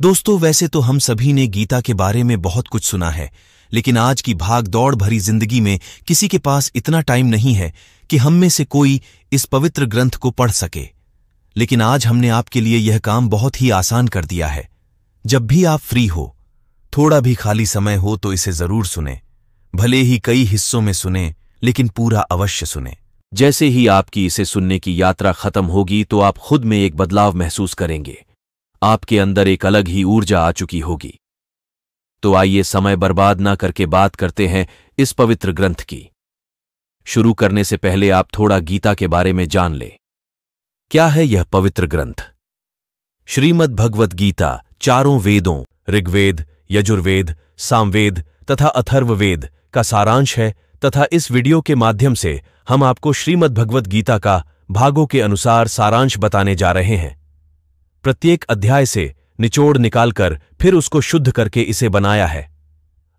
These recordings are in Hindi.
दोस्तों, वैसे तो हम सभी ने गीता के बारे में बहुत कुछ सुना है, लेकिन आज की भाग दौड़ भरी ज़िंदगी में किसी के पास इतना टाइम नहीं है कि हम में से कोई इस पवित्र ग्रंथ को पढ़ सके। लेकिन आज हमने आपके लिए यह काम बहुत ही आसान कर दिया है। जब भी आप फ्री हो, थोड़ा भी खाली समय हो तो इसे ज़रूर सुने। भले ही कई हिस्सों में सुने, लेकिन पूरा अवश्य सुने। जैसे ही आपकी इसे सुनने की यात्रा खत्म होगी तो आप खुद में एक बदलाव महसूस करेंगे। आपके अंदर एक अलग ही ऊर्जा आ चुकी होगी। तो आइए समय बर्बाद ना करके बात करते हैं इस पवित्र ग्रंथ की। शुरू करने से पहले आप थोड़ा गीता के बारे में जान ले। क्या है यह पवित्र ग्रंथ? श्रीमद् भगवत गीता, चारों वेदों, ऋग्वेद, यजुर्वेद, सामवेद तथा अथर्ववेद का सारांश है तथा इस वीडियो के माध्यम से हम आपको श्रीमद् भगवत गीता का भागों के अनुसार सारांश बताने जा रहे हैं। प्रत्येक अध्याय से निचोड़ निकालकर फिर उसको शुद्ध करके इसे बनाया है।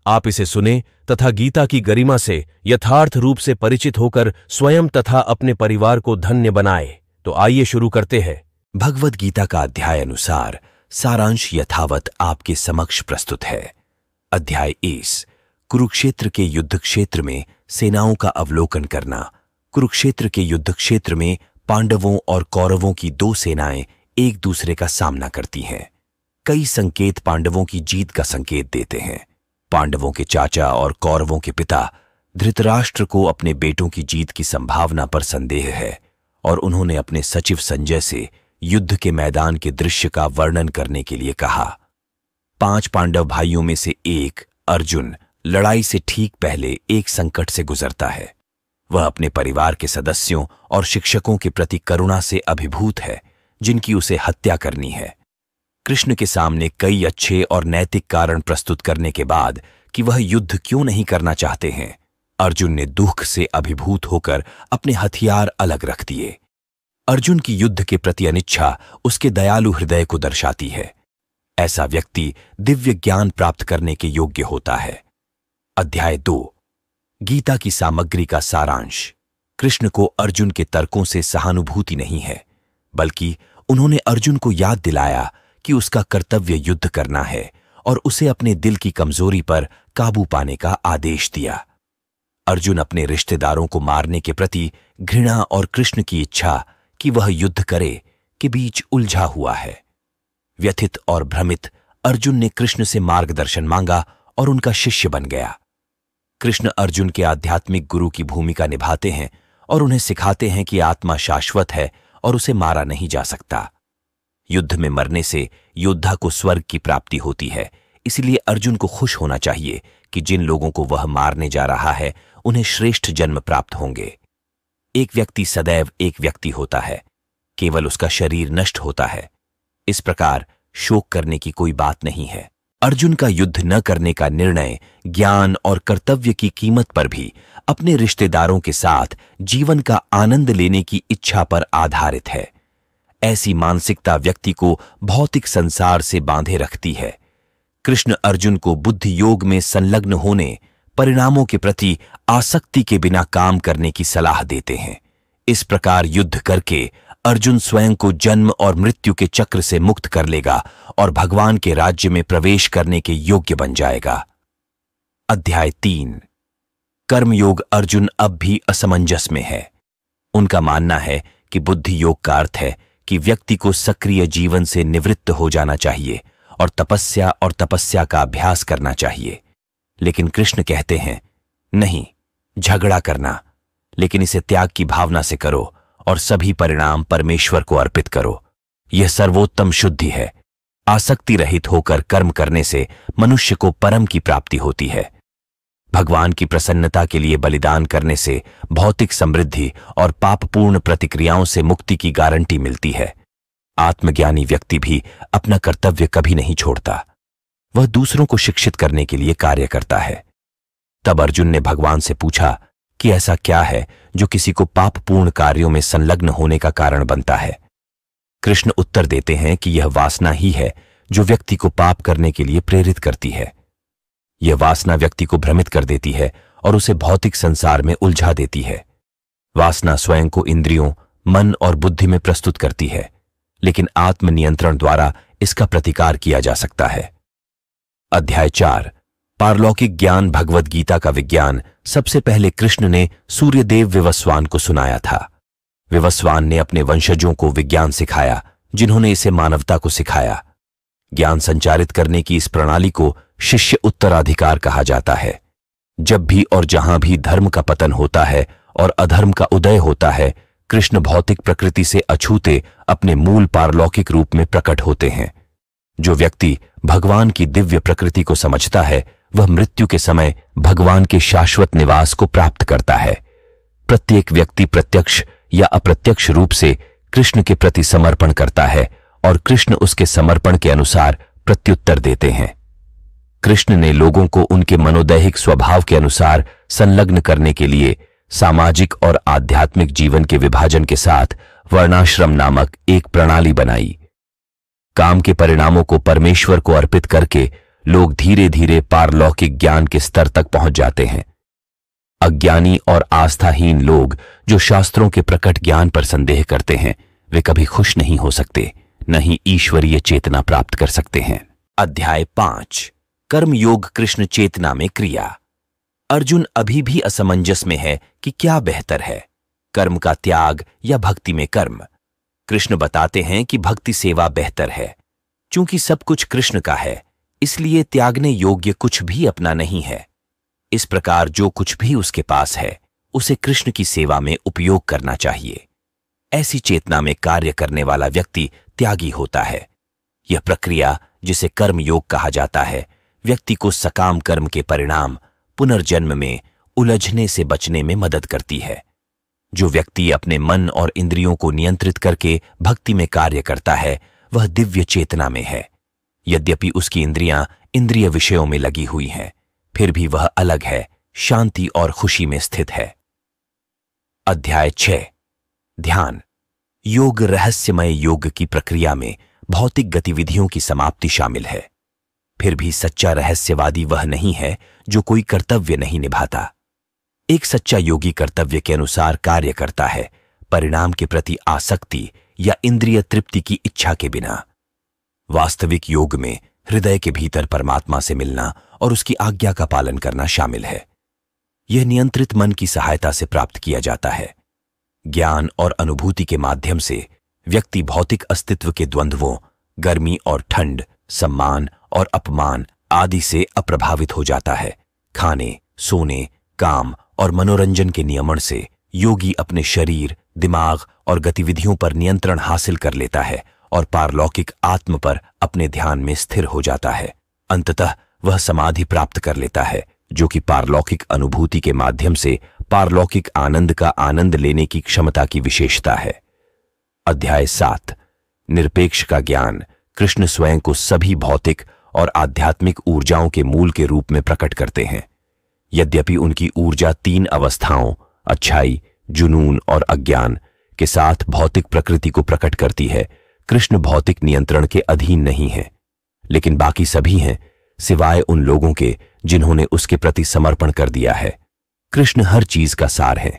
आप इसे सुने तथा गीता की गरिमा से यथार्थ रूप से परिचित होकर स्वयं तथा अपने परिवार को धन्य बनाए। तो आइए शुरू करते हैं। भगवत गीता का अध्याय अनुसार सारांश यथावत आपके समक्ष प्रस्तुत है। अध्याय इस, कुरुक्षेत्र के युद्ध क्षेत्र में सेनाओं का अवलोकन करना। कुरुक्षेत्र के युद्ध क्षेत्र में पांडवों और कौरवों की दो सेनाएँ एक दूसरे का सामना करती हैं। कई संकेत पांडवों की जीत का संकेत देते हैं। पांडवों के चाचा और कौरवों के पिता धृतराष्ट्र को अपने बेटों की जीत की संभावना पर संदेह है और उन्होंने अपने सचिव संजय से युद्ध के मैदान के दृश्य का वर्णन करने के लिए कहा। पाँच पांडव भाइयों में से एक, अर्जुन, लड़ाई से ठीक पहले एक संकट से गुजरता है। वह अपने परिवार के सदस्यों और शिक्षकों के प्रति करुणा से अभिभूत है। जिनकी उसे हत्या करनी है। कृष्ण के सामने कई अच्छे और नैतिक कारण प्रस्तुत करने के बाद कि वह युद्ध क्यों नहीं करना चाहते हैं, अर्जुन ने दुख से अभिभूत होकर अपने हथियार अलग रख दिए। अर्जुन की युद्ध के प्रति अनिच्छा उसके दयालु हृदय को दर्शाती है। ऐसा व्यक्ति दिव्य ज्ञान प्राप्त करने के योग्य होता है। अध्याय दो, गीता की सामग्री का सारांश। कृष्ण को अर्जुन के तर्कों से सहानुभूति नहीं है, बल्कि उन्होंने अर्जुन को याद दिलाया कि उसका कर्तव्य युद्ध करना है और उसे अपने दिल की कमज़ोरी पर काबू पाने का आदेश दिया। अर्जुन अपने रिश्तेदारों को मारने के प्रति घृणा और कृष्ण की इच्छा कि वह युद्ध करे के बीच उलझा हुआ है। व्यथित और भ्रमित अर्जुन ने कृष्ण से मार्गदर्शन मांगा और उनका शिष्य बन गया। कृष्ण अर्जुन के आध्यात्मिक गुरु की भूमिका निभाते हैं और उन्हें सिखाते हैं कि आत्मा शाश्वत है और उसे मारा नहीं जा सकता। युद्ध में मरने से योद्धा को स्वर्ग की प्राप्ति होती है। इसलिए अर्जुन को खुश होना चाहिए कि जिन लोगों को वह मारने जा रहा है, उन्हें श्रेष्ठ जन्म प्राप्त होंगे। एक व्यक्ति सदैव एक व्यक्ति होता है। केवल उसका शरीर नष्ट होता है। इस प्रकार शोक करने की कोई बात नहीं है। अर्जुन का युद्ध न करने का निर्णय ज्ञान और कर्तव्य की कीमत पर भी अपने रिश्तेदारों के साथ जीवन का आनंद लेने की इच्छा पर आधारित है। ऐसी मानसिकता व्यक्ति को भौतिक संसार से बांधे रखती है। कृष्ण अर्जुन को बुद्धि योग में संलग्न होने, परिणामों के प्रति आसक्ति के बिना काम करने की सलाह देते हैं। इस प्रकार युद्ध करके अर्जुन स्वयं को जन्म और मृत्यु के चक्र से मुक्त कर लेगा और भगवान के राज्य में प्रवेश करने के योग्य बन जाएगा। अध्याय तीन। कर्मयोग अर्जुन अब भी असमंजस में है। उनका मानना है कि बुद्धि योग का अर्थ है कि व्यक्ति को सक्रिय जीवन से निवृत्त हो जाना चाहिए और तपस्या और तपस्या का अभ्यास करना चाहिए। लेकिन कृष्ण कहते हैं, नहीं, झगड़ा करना, लेकिन इसे त्याग की भावना से करो और सभी परिणाम परमेश्वर को अर्पित करो। यह सर्वोत्तम शुद्धि है। आसक्ति रहित होकर कर्म करने से मनुष्य को परम की प्राप्ति होती है। भगवान की प्रसन्नता के लिए बलिदान करने से भौतिक समृद्धि और पापपूर्ण प्रतिक्रियाओं से मुक्ति की गारंटी मिलती है। आत्मज्ञानी व्यक्ति भी अपना कर्तव्य कभी नहीं छोड़ता। वह दूसरों को शिक्षित करने के लिए कार्य करता है। तब अर्जुन ने भगवान से पूछा कि ऐसा क्या है जो किसी को पापपूर्ण कार्यों में संलग्न होने का कारण बनता है। कृष्ण उत्तर देते हैं कि यह वासना ही है जो व्यक्ति को पाप करने के लिए प्रेरित करती है। यह वासना व्यक्ति को भ्रमित कर देती है और उसे भौतिक संसार में उलझा देती है। वासना स्वयं को इंद्रियों, मन और बुद्धि में प्रस्तुत करती है, लेकिन आत्मनियंत्रण द्वारा इसका प्रतिकार किया जा सकता है। अध्याय चार। पारलौकिक ज्ञान भगवत गीता का विज्ञान सबसे पहले कृष्ण ने सूर्यदेव विवस्वान को सुनाया था। विवस्वान ने अपने वंशजों को विज्ञान सिखाया, जिन्होंने इसे मानवता को सिखाया। ज्ञान संचारित करने की इस प्रणाली को शिष्य उत्तराधिकार कहा जाता है। जब भी और जहाँ भी धर्म का पतन होता है और अधर्म का उदय होता है, कृष्ण भौतिक प्रकृति से अछूते अपने मूल पारलौकिक रूप में प्रकट होते हैं। जो व्यक्ति भगवान की दिव्य प्रकृति को समझता है वह मृत्यु के समय भगवान के शाश्वत निवास को प्राप्त करता है। प्रत्येक व्यक्ति प्रत्यक्ष या अप्रत्यक्ष रूप से कृष्ण के प्रति समर्पण करता है और कृष्ण उसके समर्पण के अनुसार प्रत्युत्तर देते हैं। कृष्ण ने लोगों को उनके मनोदैहिक स्वभाव के अनुसार संलग्न करने के लिए सामाजिक और आध्यात्मिक जीवन के विभाजन के साथ वर्णाश्रम नामक एक प्रणाली बनाई। काम के परिणामों को परमेश्वर को अर्पित करके लोग धीरे धीरे पारलौकिक ज्ञान के स्तर तक पहुँच जाते हैं। अज्ञानी और आस्थाहीन लोग जो शास्त्रों के प्रकट ज्ञान पर संदेह करते हैं, वे कभी खुश नहीं हो सकते, न ही ईश्वरीय चेतना प्राप्त कर सकते हैं। अध्याय पाँच कर्म योग कृष्ण चेतना में क्रिया। अर्जुन अभी भी असमंजस में है कि क्या बेहतर है, कर्म का त्याग या भक्ति में कर्म। कृष्ण बताते हैं कि भक्ति सेवा बेहतर है चूँकि सब कुछ कृष्ण का है इसलिए त्यागने योग्य कुछ भी अपना नहीं है। इस प्रकार जो कुछ भी उसके पास है, उसे कृष्ण की सेवा में उपयोग करना चाहिए। ऐसी चेतना में कार्य करने वाला व्यक्ति त्यागी होता है। यह प्रक्रिया, जिसे कर्म योग कहा जाता है, व्यक्ति को सकाम कर्म के परिणाम, पुनर्जन्म में, उलझने से बचने में मदद करती है। जो व्यक्ति अपने मन और इंद्रियों को नियंत्रित करके भक्ति में कार्य करता है, वह दिव्य चेतना में है। यद्यपि उसकी इंद्रियाँ इंद्रिय विषयों में लगी हुई हैं, फिर भी वह अलग है, शांति और खुशी में स्थित है। अध्याय छ। ध्यान। योग रहस्यमय योग की प्रक्रिया में भौतिक गतिविधियों की समाप्ति शामिल है। फिर भी सच्चा रहस्यवादी वह नहीं है जो कोई कर्तव्य नहीं निभाता। एक सच्चा योगी कर्तव्य के अनुसार कार्य करता है, परिणाम के प्रति आसक्ति या इंद्रिय तृप्ति की इच्छा के बिना। वास्तविक योग में हृदय के भीतर परमात्मा से मिलना और उसकी आज्ञा का पालन करना शामिल है। यह नियंत्रित मन की सहायता से प्राप्त किया जाता है। ज्ञान और अनुभूति के माध्यम से व्यक्ति भौतिक अस्तित्व के द्वंद्वों, गर्मी और ठंड, सम्मान और अपमान आदि से अप्रभावित हो जाता है। खाने, सोने, काम और मनोरंजन के नियमन से योगी अपने शरीर, दिमाग और गतिविधियों पर नियंत्रण हासिल कर लेता है और पारलौकिक आत्म पर अपने ध्यान में स्थिर हो जाता है। अंततः वह समाधि प्राप्त कर लेता है, जो कि पारलौकिक अनुभूति के माध्यम से पारलौकिक आनंद का आनंद लेने की क्षमता की विशेषता है। अध्याय सात, निरपेक्ष का ज्ञान। कृष्ण स्वयं को सभी भौतिक और आध्यात्मिक ऊर्जाओं के मूल के रूप में प्रकट करते हैं। यद्यपि उनकी ऊर्जा तीन अवस्थाओं, अच्छाई, जुनून और अज्ञान, के साथ भौतिक प्रकृति को प्रकट करती है कृष्ण भौतिक नियंत्रण के अधीन नहीं है, लेकिन बाकी सभी हैं, सिवाय उन लोगों के, जिन्होंने उसके प्रति समर्पण कर दिया है। कृष्ण हर चीज़ का सार है,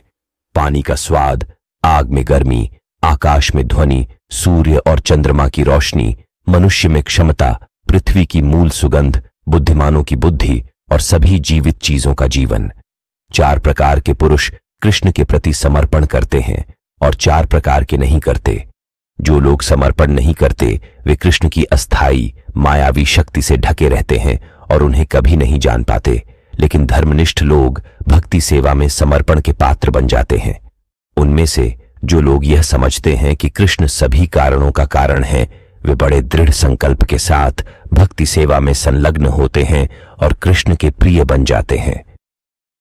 पानी का स्वाद, आग में गर्मी, आकाश में ध्वनि, सूर्य और चंद्रमा की रोशनी, मनुष्य में क्षमता, पृथ्वी की मूल सुगंध, बुद्धिमानों की बुद्धि और सभी जीवित चीज़ों का जीवन। चार प्रकार के पुरुष कृष्ण के प्रति समर्पण करते हैं और चार प्रकार के नहीं करते। जो लोग समर्पण नहीं करते, वे कृष्ण की अस्थाई मायावी शक्ति से ढके रहते हैं और उन्हें कभी नहीं जान पाते, लेकिन धर्मनिष्ठ लोग भक्ति सेवा में समर्पण के पात्र बन जाते हैं। उनमें से जो लोग यह समझते हैं कि कृष्ण सभी कारणों का कारण है, वे बड़े दृढ़ संकल्प के साथ भक्ति सेवा में संलग्न होते हैं और कृष्ण के प्रिय बन जाते हैं।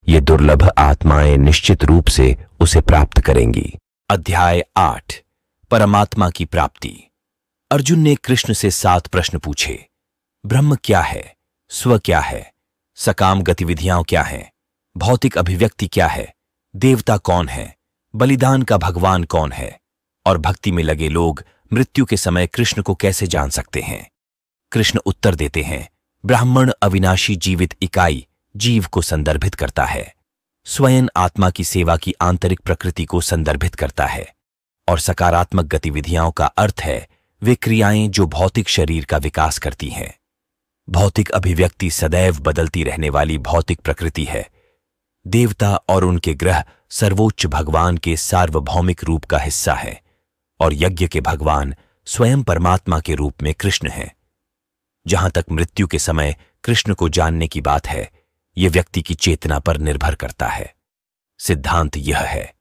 ये दुर्लभ आत्माएँ निश्चित रूप से उसे प्राप्त करेंगी। अध्याय आठ। परमात्मा की प्राप्ति। अर्जुन ने कृष्ण से सात प्रश्न पूछे। ब्रह्म क्या है? स्व क्या है? सकाम गतिविधियाँ क्या हैं? भौतिक अभिव्यक्ति क्या है? देवता कौन है? बलिदान का भगवान कौन है? और भक्ति में लगे लोग मृत्यु के समय कृष्ण को कैसे जान सकते हैं? कृष्ण उत्तर देते हैं, ब्राह्मण अविनाशी जीवित इकाई जीव को संदर्भित करता है। स्वयं आत्मा की सेवा की आंतरिक प्रकृति को संदर्भित करता है। और सकारात्मक गतिविधियों का अर्थ है, वे क्रियाएँ जो भौतिक शरीर का विकास करती हैं। भौतिक अभिव्यक्ति सदैव बदलती रहने वाली भौतिक प्रकृति है। देवता और उनके ग्रह सर्वोच्च भगवान के सार्वभौमिक रूप का हिस्सा है, और यज्ञ के भगवान स्वयं परमात्मा के रूप में कृष्ण हैं। जहाँ तक मृत्यु के समय कृष्ण को जानने की बात है यह व्यक्ति की चेतना पर निर्भर करता है। सिद्धांत यह है।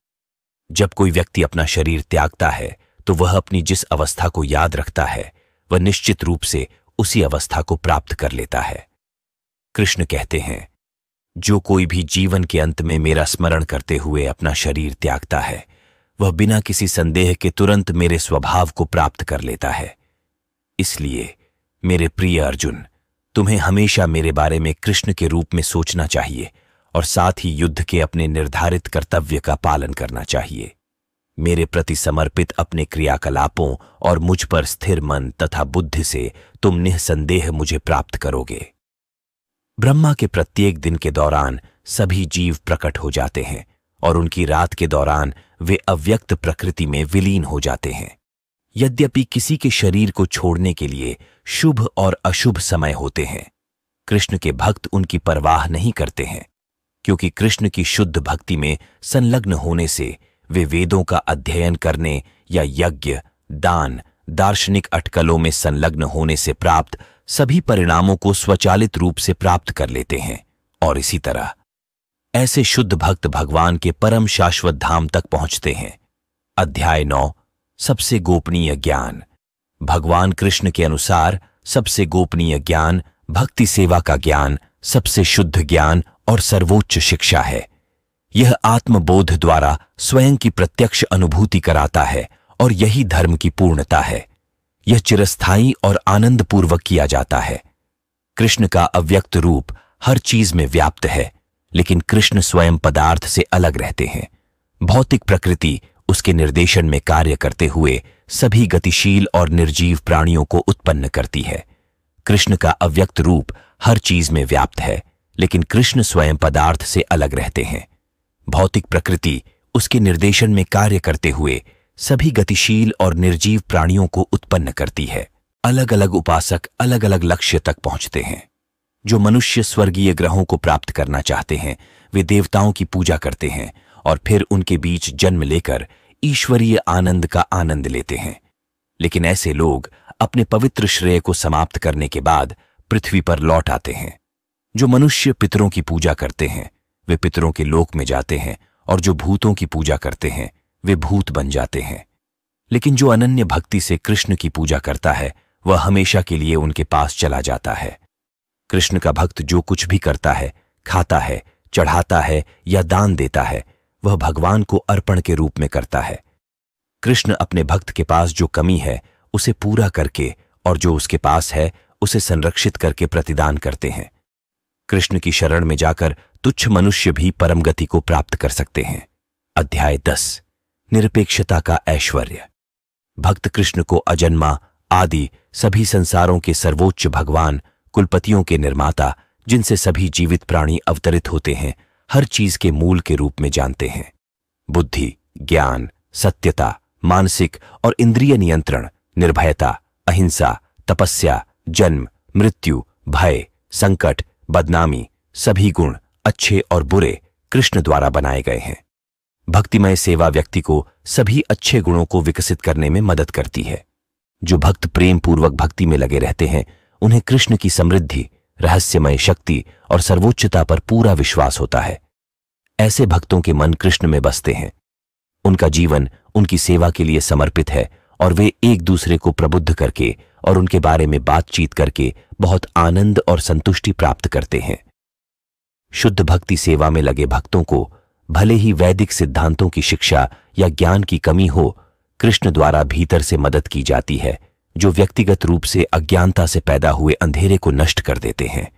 जब कोई व्यक्ति अपना शरीर त्यागता है तो वह अपनी जिस अवस्था को याद रखता है, वह निश्चित रूप से उसी अवस्था को प्राप्त कर लेता है। कृष्ण कहते हैं, जो कोई भी जीवन के अंत में मेरा स्मरण करते हुए अपना शरीर त्यागता है, वह बिना किसी संदेह के तुरंत मेरे स्वभाव को प्राप्त कर लेता है। इसलिए, मेरे प्रिय अर्जुन, तुम्हें हमेशा मेरे बारे में कृष्ण के रूप में सोचना चाहिए और साथ ही युद्ध के अपने निर्धारित कर्तव्य का पालन करना चाहिए। मेरे प्रति समर्पित अपने क्रियाकलापों और मुझ पर स्थिर मन तथा बुद्धि से तुम निसंदेह मुझे प्राप्त करोगे। ब्रह्मा के प्रत्येक दिन के दौरान सभी जीव प्रकट हो जाते हैं और उनकी रात के दौरान वे अव्यक्त प्रकृति में विलीन हो जाते हैं। यद्यपि किसी के शरीर को छोड़ने के लिए शुभ और अशुभ समय होते हैं, कृष्ण के भक्त उनकी परवाह नहीं करते हैं। क्योंकि कृष्ण की शुद्ध भक्ति में संलग्न होने से वे वेदों का अध्ययन करने या यज्ञ, दान, दार्शनिक अटकलों में संलग्न होने से प्राप्त सभी परिणामों को स्वचालित रूप से प्राप्त कर लेते हैं। और इसी तरह, ऐसे शुद्ध भक्त भगवान के परम शाश्वत धाम तक पहुँचते हैं। अध्याय नौ, सबसे गोपनीय ज्ञान। भगवान कृष्ण के अनुसार सबसे गोपनीय ज्ञान, भक्ति सेवा का ज्ञान, सबसे शुद्ध ज्ञान और सर्वोच्च शिक्षा है। यह आत्मबोध द्वारा स्वयं की प्रत्यक्ष अनुभूति कराता है और यही धर्म की पूर्णता है। यह चिरस्थायी और आनंदपूर्वक किया जाता है। कृष्ण का अव्यक्त रूप हर चीज़ में व्याप्त है, लेकिन कृष्ण स्वयं पदार्थ से अलग रहते हैं। भौतिक प्रकृति उसके निर्देशन में कार्य करते हुए सभी गतिशील और निर्जीव प्राणियों को उत्पन्न करती है। कृष्ण का अव्यक्त रूप हर चीज़ में व्याप्त है। लेकिन कृष्ण स्वयं पदार्थ से अलग रहते हैं। भौतिक प्रकृति उसके निर्देशन में कार्य करते हुए सभी गतिशील और निर्जीव प्राणियों को उत्पन्न करती है। अलग अलग उपासक अलग अलग लक्ष्य तक पहुँचते हैं। जो मनुष्य स्वर्गीय ग्रहों को प्राप्त करना चाहते हैं, वे देवताओं की पूजा करते हैं और फिर उनके बीच जन्म लेकर ईश्वरीय आनंद का आनंद लेते हैं। लेकिन ऐसे लोग अपने पवित्र श्रेय को समाप्त करने के बाद पृथ्वी पर लौट आते हैं। जो मनुष्य पितरों की पूजा करते हैं, वे पितरों के लोक में जाते हैं और जो भूतों की पूजा करते हैं, वे भूत बन जाते हैं। लेकिन जो अनन्य भक्ति से कृष्ण की पूजा करता है, वह हमेशा के लिए उनके पास चला जाता है। कृष्ण का भक्त जो कुछ भी करता है, खाता है, चढ़ाता है या दान देता है, वह भगवान को अर्पण के रूप में करता है। कृष्ण अपने भक्त के पास जो कमी है, उसे पूरा करके और जो उसके पास है, उसे संरक्षित करके प्रतिदान करते हैं। कृष्ण की शरण में जाकर तुच्छ मनुष्य भी परम गति को प्राप्त कर सकते हैं। अध्याय दस। निरपेक्षता का ऐश्वर्य। भक्त कृष्ण को अजन्मा, आदि सभी संसारों के सर्वोच्च भगवान, कुलपतियों के निर्माता, जिनसे सभी जीवित प्राणी अवतरित होते हैं, हर चीज़ के मूल के रूप में जानते हैं। बुद्धि, ज्ञान, सत्यता, मानसिक और इंद्रिय नियंत्रण, निर्भयता, अहिंसा, तपस्या, जन्म, मृत्यु, भय, संकट बदनामी, सभी गुण अच्छे और बुरे कृष्ण द्वारा बनाए गए हैं। भक्तिमय सेवा व्यक्ति को सभी अच्छे गुणों को विकसित करने में मदद करती है। जो भक्त प्रेम पूर्वक भक्ति में लगे रहते हैं, उन्हें कृष्ण की समृद्धि, रहस्यमय शक्ति और सर्वोच्चता पर पूरा विश्वास होता है। ऐसे भक्तों के मन कृष्ण में बसते हैं। उनका जीवन उनकी सेवा के लिए समर्पित है और वे एक दूसरे को प्रबुद्ध करके और उनके बारे में बातचीत करके बहुत आनंद और संतुष्टि प्राप्त करते हैं। शुद्ध भक्ति सेवा में लगे भक्तों को भले ही वैदिक सिद्धांतों की शिक्षा या ज्ञान की कमी हो, कृष्ण द्वारा भीतर से मदद की जाती है, जो व्यक्तिगत रूप से अज्ञानता से पैदा हुए अंधेरे को नष्ट कर देते हैं।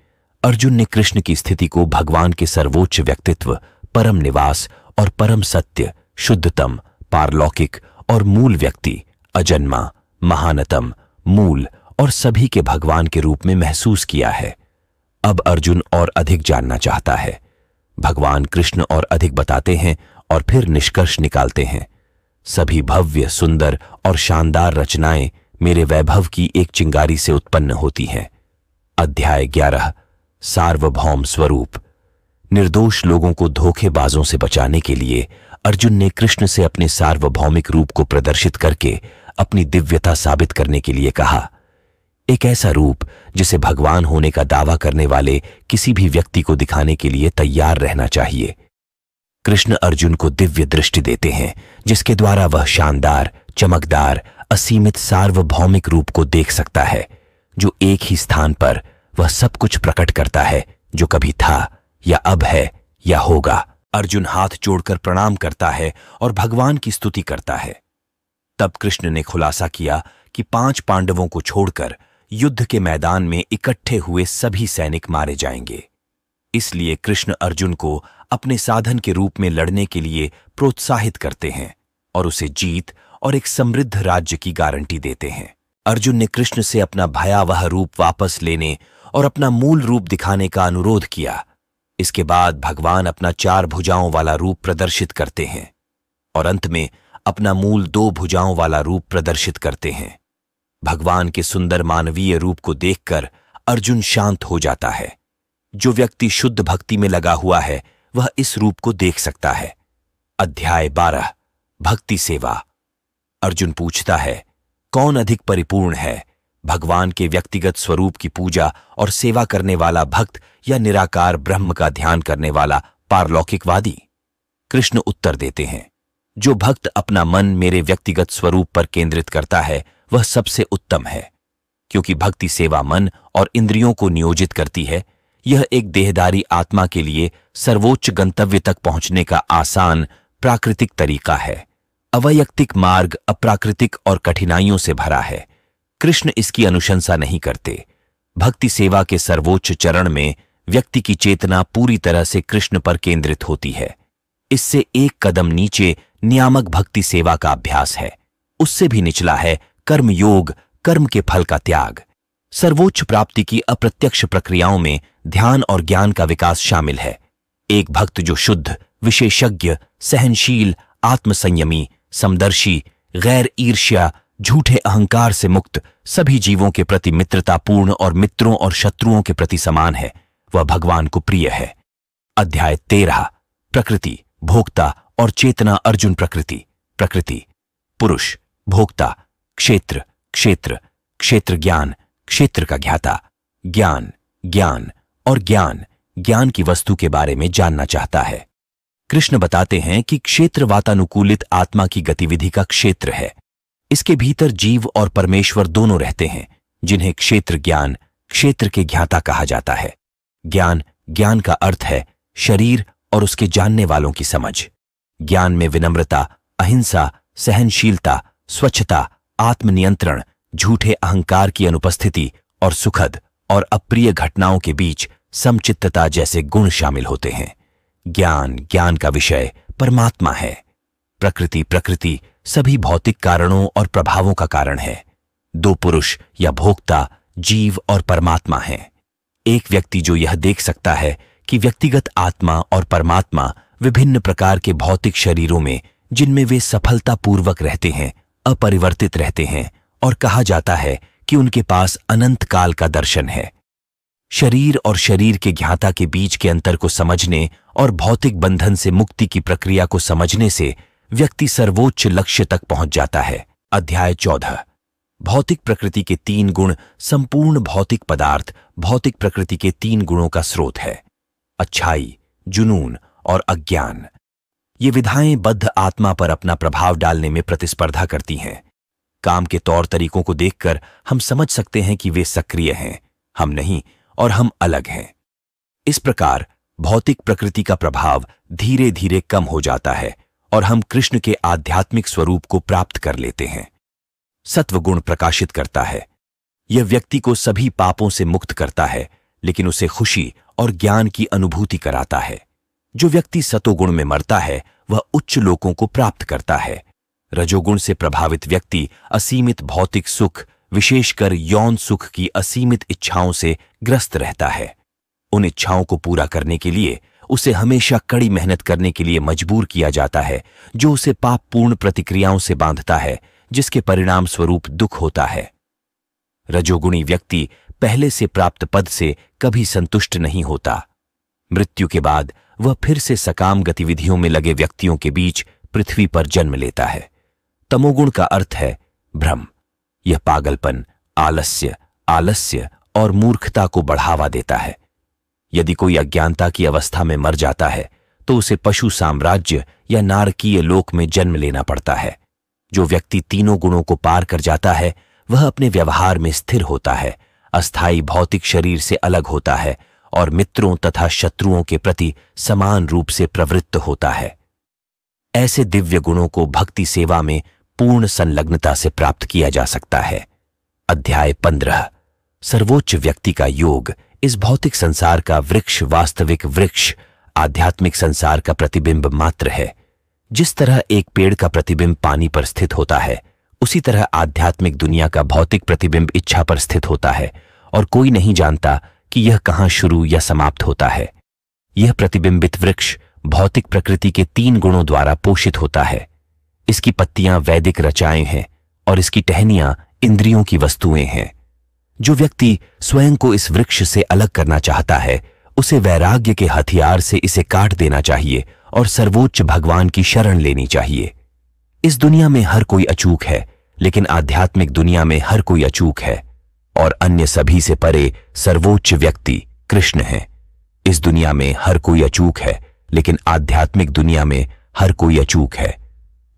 अर्जुन ने कृष्ण की स्थिति को भगवान के सर्वोच्च व्यक्तित्व, परम निवास और परम सत्य, शुद्धतम, पारलौकिक और मूल व्यक्ति, अजन्मा, महानतम मूल और सभी के भगवान के रूप में महसूस किया है। अब अर्जुन और अधिक जानना चाहता है। भगवान कृष्ण और अधिक बताते हैं और फिर निष्कर्ष निकालते हैं। सभी भव्य, सुंदर और शानदार रचनाएँ मेरे वैभव की एक चिंगारी से उत्पन्न होती हैं। अध्याय ग्यारह, सार्वभौम स्वरूप। निर्दोष लोगों को धोखेबाजों से बचाने के लिए अर्जुन ने कृष्ण से अपने सार्वभौमिक रूप को प्रदर्शित करके अपनी दिव्यता साबित करने के लिए कहा। एक ऐसा रूप, जिसे भगवान होने का दावा करने वाले किसी भी व्यक्ति को दिखाने के लिए तैयार रहना चाहिए। कृष्ण अर्जुन को दिव्य दृष्टि देते हैं, जिसके द्वारा वह शानदार, चमकदार, असीमित सार्वभौमिक रूप को देख सकता है, जो एक ही स्थान पर वह सब कुछ प्रकट करता है, जो कभी था, या अब है, या होगा। अर्जुन हाथ जोड़कर प्रणाम करता है और भगवान की स्तुति करता है। तब कृष्ण ने खुलासा किया कि पाँच पांडवों को छोड़कर युद्ध के मैदान में इकट्ठे हुए सभी सैनिक मारे जाएँगे। इसलिए कृष्ण अर्जुन को अपने साधन के रूप में लड़ने के लिए प्रोत्साहित करते हैं और उसे जीत और एक समृद्ध राज्य की गारंटी देते हैं। अर्जुन ने कृष्ण से अपना भयावह रूप वापस लेने और अपना मूल रूप दिखाने का अनुरोध किया। इसके बाद भगवान अपना चार भुजाओं वाला रूप प्रदर्शित करते हैं और अंत में अपना मूल दो भुजाओं वाला रूप प्रदर्शित करते हैं। भगवान के सुंदर मानवीय रूप को देखकर अर्जुन शांत हो जाता है। जो व्यक्ति शुद्ध भक्ति में लगा हुआ है, वह इस रूप को देख सकता है। अध्याय बारह, भक्ति सेवा। अर्जुन पूछता है, कौन अधिक परिपूर्ण है, भगवान के व्यक्तिगत स्वरूप की पूजा और सेवा करने वाला भक्त या निराकार ब्रह्म का ध्यान करने वाला पारलौकिकवादी? कृष्ण उत्तर देते हैं जो भक्त अपना मन मेरे व्यक्तिगत स्वरूप पर केंद्रित करता है, वह सबसे उत्तम है। क्योंकि भक्ति सेवा मन और इंद्रियों को नियोजित करती है, यह एक देहदारी आत्मा के लिए सर्वोच्च गंतव्य तक पहुँचने का आसान, प्राकृतिक तरीका है। अवैयक्तिक मार्ग अप्राकृतिक और कठिनाइयों से भरा है। कृष्ण इसकी अनुशंसा नहीं करते। भक्ति सेवा के सर्वोच्च चरण में व्यक्ति की चेतना पूरी तरह से कृष्ण पर केंद्रित होती है। इससे एक कदम नीचे नियामक भक्ति सेवा का अभ्यास है। उससे भी निचला है कर्म योग कर्म के फल का त्याग। सर्वोच्च प्राप्ति की अप्रत्यक्ष प्रक्रियाओं में ध्यान और ज्ञान का विकास शामिल है। एक भक्त जो शुद्ध, विशेषज्ञ, सहनशील, आत्मसंयमी, समदर्शी, गैर ईर्ष्या, झूठे अहंकार से मुक्त सभी जीवों के प्रति मित्रतापूर्ण और मित्रों और शत्रुओं के प्रति समान है। वह भगवान को प्रिय है। अध्याय तेरह, प्रकृति। भोक्ता और चेतना अर्जुन प्रकृति प्रकृति, पुरुष, भोक्ता, क्षेत्र क्षेत्र क्षेत्र ज्ञान, क्षेत्र का ज्ञाता, ज्ञान ज्ञान और ज्ञान ज्ञान की वस्तु के बारे में जानना चाहता है। कृष्ण बताते हैं कि क्षेत्र वातानुकूलित आत्मा की गतिविधि का क्षेत्र है। इसके भीतर जीव और परमेश्वर दोनों रहते हैं, जिन्हें क्षेत्र ज्ञान, क्षेत्र के ज्ञाता कहा जाता है। ज्ञान ज्ञान का अर्थ है शरीर और उसके जानने वालों की समझ। ज्ञान में विनम्रता, अहिंसा, सहनशीलता, स्वच्छता, आत्मनियंत्रण, झूठे अहंकार की अनुपस्थिति और सुखद और अप्रिय घटनाओं के बीच समचित्तता जैसे गुण शामिल होते हैं। ज्ञान ज्ञान का विषय परमात्मा है। प्रकृति प्रकृति सभी भौतिक कारणों और प्रभावों का कारण है। दो पुरुष या भोक्ता, जीव और परमात्मा हैं। एक व्यक्ति जो यह देख सकता है कि व्यक्तिगत आत्मा और परमात्मा विभिन्न प्रकार के भौतिक शरीरों में, जिनमें वे सफलतापूर्वक रहते हैं, अपरिवर्तित रहते हैं, और कहा जाता है कि उनके पास अनंत काल का दर्शन है। शरीर और शरीर के ज्ञाता के बीच के अंतर को समझने और भौतिक बंधन से मुक्ति की प्रक्रिया को समझने से व्यक्ति सर्वोच्च लक्ष्य तक पहुँच जाता है। अध्याय चौदह। भौतिक प्रकृति के तीन गुण संपूर्ण भौतिक पदार्थ, भौतिक प्रकृति के तीन गुणों का स्रोत है। अच्छाई, जुनून और अज्ञान। ये विधाएँ बद्ध आत्मा पर अपना प्रभाव डालने में प्रतिस्पर्धा करती हैं। काम के तौर तरीकों को देखकर हम समझ सकते हैं कि वे सक्रिय हैं, हम नहीं और हम अलग हैं। इस प्रकार भौतिक प्रकृति का प्रभाव धीरे धीरे कम हो जाता है और हम कृष्ण के आध्यात्मिक स्वरूप को प्राप्त कर लेते हैं। सत्वगुण प्रकाशित करता है। यह व्यक्ति को सभी पापों से मुक्त करता है लेकिन उसे खुशी और ज्ञान की अनुभूति कराता है। जो व्यक्ति सतोगुण में मरता है, वह उच्च लोकों को प्राप्त करता है। रजोगुण से प्रभावित व्यक्ति असीमित भौतिक सुख, विशेषकर यौन सुख की असीमित इच्छाओं से ग्रस्त रहता है। उन इच्छाओं को पूरा करने के लिए, उसे हमेशा कड़ी मेहनत करने के लिए मजबूर किया जाता है, जो उसे पापपूर्ण प्रतिक्रियाओं से बांधता है, जिसके परिणाम स्वरूप दुख होता है। रजोगुणी व्यक्ति पहले से प्राप्त पद से कभी संतुष्ट नहीं होता। मृत्यु के बाद वह फिर से सकाम गतिविधियों में लगे व्यक्तियों के बीच पृथ्वी पर जन्म लेता है। तमोगुण का अर्थ है भ्रम। यह पागलपन, आलस्य आलस्य और मूर्खता को बढ़ावा देता है। यदि कोई अज्ञानता की अवस्था में मर जाता है तो उसे पशु साम्राज्य या नारकीय लोक में जन्म लेना पड़ता है। जो व्यक्ति तीनों गुणों को पार कर जाता है, वह अपने व्यवहार में स्थिर होता है। अस्थाई भौतिक शरीर से अलग होता है और मित्रों तथा शत्रुओं के प्रति समान रूप से प्रवृत्त होता है। ऐसे दिव्य गुणों को भक्ति सेवा में पूर्ण संलग्नता से प्राप्त किया जा सकता है। अध्याय पंद्रह। सर्वोच्च व्यक्ति का योग, इस भौतिक संसार का वृक्ष, वास्तविक वृक्ष, आध्यात्मिक संसार का प्रतिबिंब मात्र है। जिस तरह एक पेड़ का प्रतिबिंब पानी पर स्थित होता है उसी तरह आध्यात्मिक दुनिया का भौतिक प्रतिबिंब इच्छा पर स्थित होता है, और कोई नहीं जानता कि यह कहाँ शुरू या समाप्त होता है। यह प्रतिबिंबित वृक्ष भौतिक प्रकृति के तीन गुणों द्वारा पोषित होता है। इसकी पत्तियाँ वैदिक रचाएँ हैं, और इसकी टहनियाँ इंद्रियों की वस्तुएँ हैं। जो व्यक्ति स्वयं को इस वृक्ष से अलग करना चाहता है, उसे वैराग्य के हथियार से इसे काट देना चाहिए, और सर्वोच्च भगवान की शरण लेनी चाहिए। इस दुनिया में हर कोई अचूक है लेकिन आध्यात्मिक दुनिया में हर कोई अचूक है और अन्य सभी से परे सर्वोच्च व्यक्ति कृष्ण है। इस दुनिया में हर कोई अचूक है, लेकिन आध्यात्मिक दुनिया में हर कोई अचूक है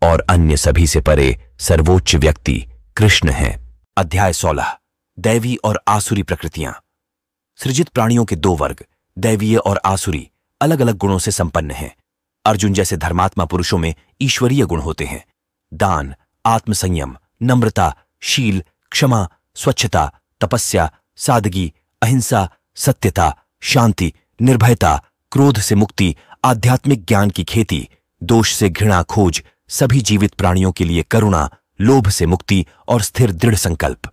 और अन्य सभी से परे सर्वोच्च व्यक्ति कृष्ण है। अध्याय सोलह, दैवी और आसुरी प्रकृतियाँ। सृजित प्राणियों के दो वर्ग, दैवीय और आसुरी अलग अलग गुणों से संपन्न हैं। अर्जुन जैसे धर्मात्मा पुरुषों में ईश्वरीय गुण होते हैं। दान, आत्मसंयम नम्रता, शील, क्षमा, स्वच्छता, तपस्या, सादगी, अहिंसा, सत्यता, शांति, निर्भयता, क्रोध से मुक्ति, आध्यात्मिक ज्ञान की खेती, दोष से घृणा, खोज, सभी जीवित प्राणियों के लिए करुणा, लोभ से मुक्ति और स्थिर दृढ़ संकल्प।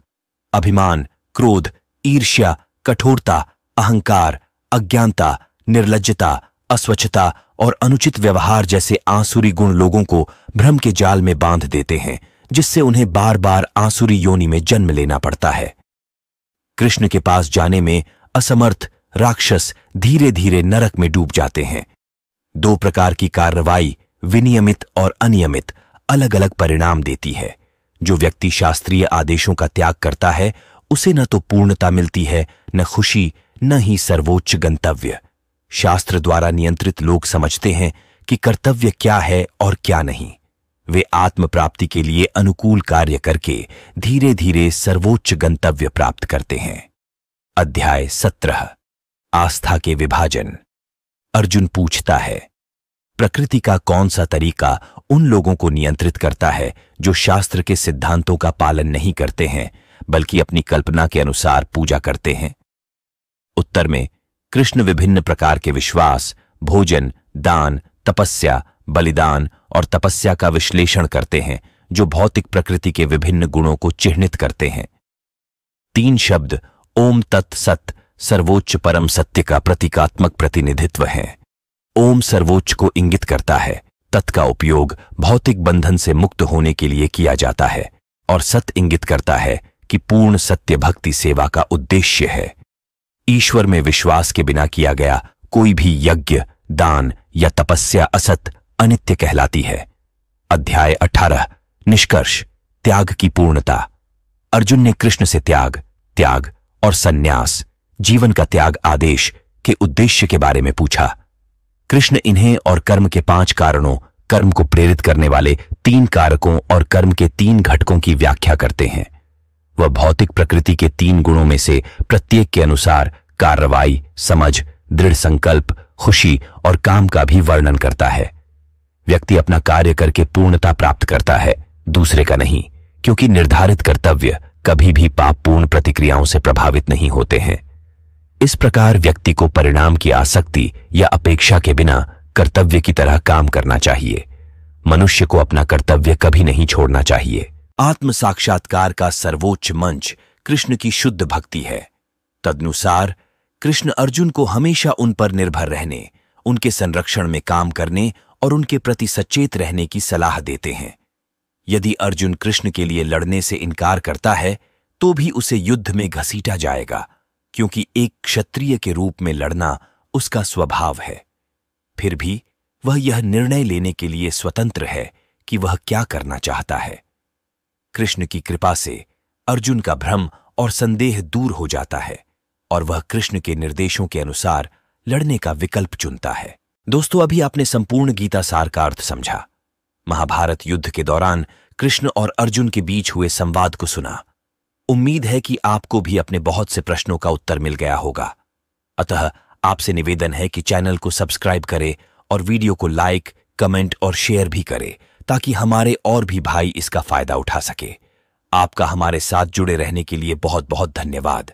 अभिमान, क्रोध, ईर्ष्या, कठोरता, अहंकार, अज्ञानता निर्लजता अस्वच्छता और अनुचित व्यवहार जैसे आंसुरी गुण लोगों को भ्रम के जाल में बाँध देते हैं। जिससे उन्हें बार बार आंसुरी योनि में जन्म लेना पड़ता है। कृष्ण के पास जाने में असमर्थ राक्षस धीरे धीरे नरक में डूब जाते हैं। दो प्रकार की कार्रवाई विनियमित और अनियमित अलग अलग परिणाम देती है। जो व्यक्ति शास्त्रीय आदेशों का त्याग करता है, उसे न तो पूर्णता मिलती है, न खुशी, न ही सर्वोच्च गंतव्य। शास्त्र द्वारा नियंत्रित लोग समझते हैं कि कर्तव्य क्या है और क्या नहीं। वे आत्म प्राप्ति के लिए अनुकूल कार्य करके धीरे धीरे सर्वोच्च गंतव्य प्राप्त करते हैं। अध्याय सत्रह, आस्था के विभाजन। अर्जुन पूछता है, प्रकृति का कौन सा तरीका उन लोगों को नियंत्रित करता है जो शास्त्र के सिद्धांतों का पालन नहीं करते हैं, बल्कि अपनी कल्पना के अनुसार पूजा करते हैं? उत्तर में, कृष्ण विभिन्न प्रकार के विश्वास, भोजन, दान, तपस्या बलिदान और तपस्या का विश्लेषण करते हैं, जो भौतिक प्रकृति के विभिन्न गुणों को चिह्नित करते हैं। तीन शब्द, ओम तत् सत, सर्वोच्च परम सत्य का प्रतीकात्मक प्रतिनिधित्व है। ओम सर्वोच्च को इंगित करता है, तत् का उपयोग भौतिक बंधन से मुक्त होने के लिए किया जाता है, और सत इंगित करता है कि पूर्ण सत्य भक्ति सेवा का उद्देश्य है। ईश्वर में विश्वास के बिना किया गया कोई भी यज्ञ, दान या तपस्या असत अनित्य कहलाती है। अध्याय अठारह, निष्कर्ष, त्याग की पूर्णता। अर्जुन ने कृष्ण से त्याग त्याग और सन्यास, जीवन का त्याग आदेश के उद्देश्य के बारे में पूछा। कृष्ण इन्हें और कर्म के पाँच कारणों, कर्म को प्रेरित करने वाले तीन कारकों और कर्म के तीन घटकों की व्याख्या करते हैं। वह भौतिक प्रकृति के तीन गुणों में से प्रत्येक के अनुसार कार्रवाई, समझ, दृढ़ संकल्प, खुशी और काम का भी वर्णन करता है। व्यक्ति अपना कार्य करके पूर्णता प्राप्त करता है, दूसरे का नहीं, क्योंकि निर्धारित कर्तव्य कभी भी पापपूर्ण प्रतिक्रियाओं से प्रभावित नहीं होते हैं। इस प्रकार व्यक्ति को परिणाम की आसक्ति या अपेक्षा के बिना कर्तव्य की तरह काम करना चाहिए। मनुष्य को अपना कर्तव्य कभी नहीं छोड़ना चाहिए। आत्म साक्षात्कार का सर्वोच्च मंच कृष्ण की शुद्ध भक्ति है। तदनुसार, कृष्ण अर्जुन को हमेशा उन पर निर्भर रहने, उनके संरक्षण में काम करने और उनके प्रति सचेत रहने की सलाह देते हैं। यदि अर्जुन कृष्ण के लिए लड़ने से इनकार करता है तो भी उसे युद्ध में घसीटा जाएगा, क्योंकि एक क्षत्रिय के रूप में लड़ना उसका स्वभाव है। फिर भी वह यह निर्णय लेने के लिए स्वतंत्र है कि वह क्या करना चाहता है। कृष्ण की कृपा से अर्जुन का भ्रम और संदेह दूर हो जाता है, और वह कृष्ण के निर्देशों के अनुसार लड़ने का विकल्प चुनता है। दोस्तों, अभी आपने संपूर्ण गीता सार का अर्थ समझा। महाभारत युद्ध के दौरान कृष्ण और अर्जुन के बीच हुए संवाद को सुना। उम्मीद है कि आपको भी अपने बहुत से प्रश्नों का उत्तर मिल गया होगा। अतः आपसे निवेदन है कि चैनल को सब्सक्राइब करें और वीडियो को लाइक, कमेंट और शेयर भी करें, ताकि हमारे और भी भाई इसका फ़ायदा उठा सके। आपका हमारे साथ जुड़े रहने के लिए बहुत बहुत धन्यवाद।